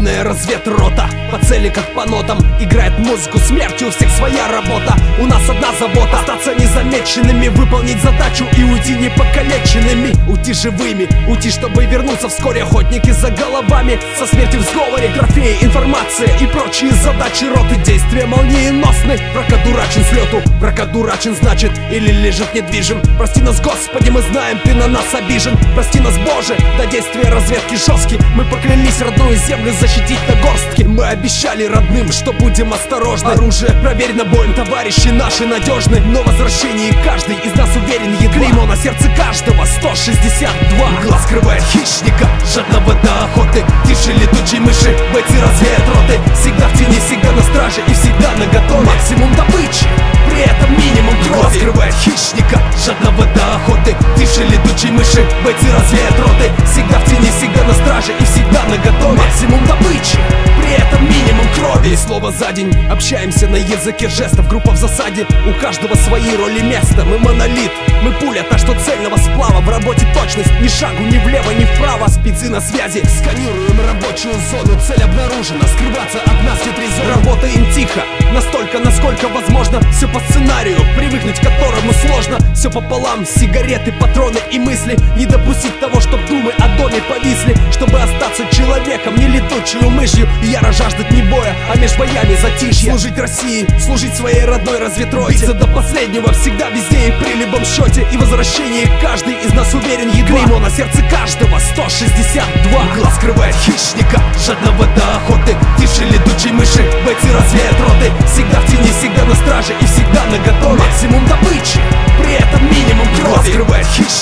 разведрота. По цели как по нотам Играет музыку смерти, у всех своя работа У нас одна забота. Остаться незамеченными, выполнить задачу И уйти непокалеченными Уйти живыми, уйти, чтобы вернуться вскоре. Охотники за головами, со смертью в сговоре. Трофеи, информация и прочие задачи. Роты Действия молниеносны, враг одурачен с лету Враг одурачен значит или лежит недвижим. Прости нас, Господи, мы знаем, ты на нас обижен. Прости нас, Боже, до действия разведки жесткие Мы поклялись родную землю защитить на горстке. Мы обещали родным, что будем осторожны. Оружие проверено боем, товарищи наши надежны. Но возвращение каждый из нас уверен едва. Клеймо на сердце каждого 162 Глаз скрывает хищника, жадного до охоты. Тише летучей мыши, бойцы разведроты Всегда в тени, всегда на страже и всегда на готове. Максимум добычи, при этом минимум крови. Глаз скрывает хищника, жадного до охоты. Тише летучей мыши, бойцы разведроты Всегда в тени, всегда на страже и всегда на готове. Максимум слово за день, общаемся на языке жестов Группа в засаде, у каждого свои роли места Мы монолит, мы пуля, та что цельного сплава. В работе точность, ни шагу ни влево, ни вправо. Спецы на связи, сканируем рабочую зону. Цель обнаружена, скрываться от нас нет резона Работаем тихо, настолько, насколько возможно. Все по сценарию, привыкнуть пополам, сигареты, патроны и мысли. Не допустить того, чтоб думы о доме повисли. Чтобы остаться человеком, не летучую мышью. И яро жаждать не боя, а меж боями затишье. Служить России, служить своей родной разведроте. Биться до последнего, всегда, везде и при любом счете. И возвращение каждый из нас уверен едва. Клеймо на сердце каждого 162 Глаз скрывает хищника, жадного до охоты. Тише летучей мыши, бойцы разведроты всегда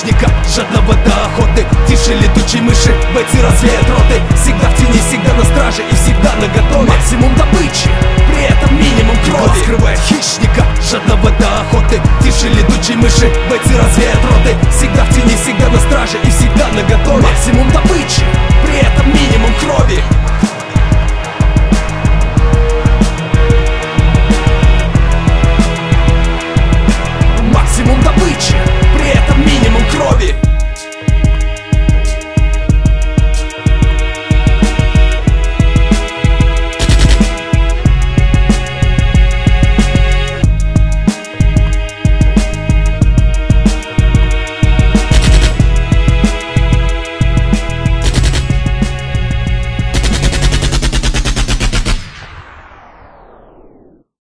хищника, жадного до охоты. Тише летучей мыши, бойцы разведроты Всегда в тени, всегда на страже и всегда на готове. Максимум добычи, при этом минимум крови. Глаз скрывает хищника, жадного до охоты? Тише летучей мыши, бойцы разведроты Всегда в тени, всегда на страже и всегда на готове. Максимум добычи, при этом минимум крови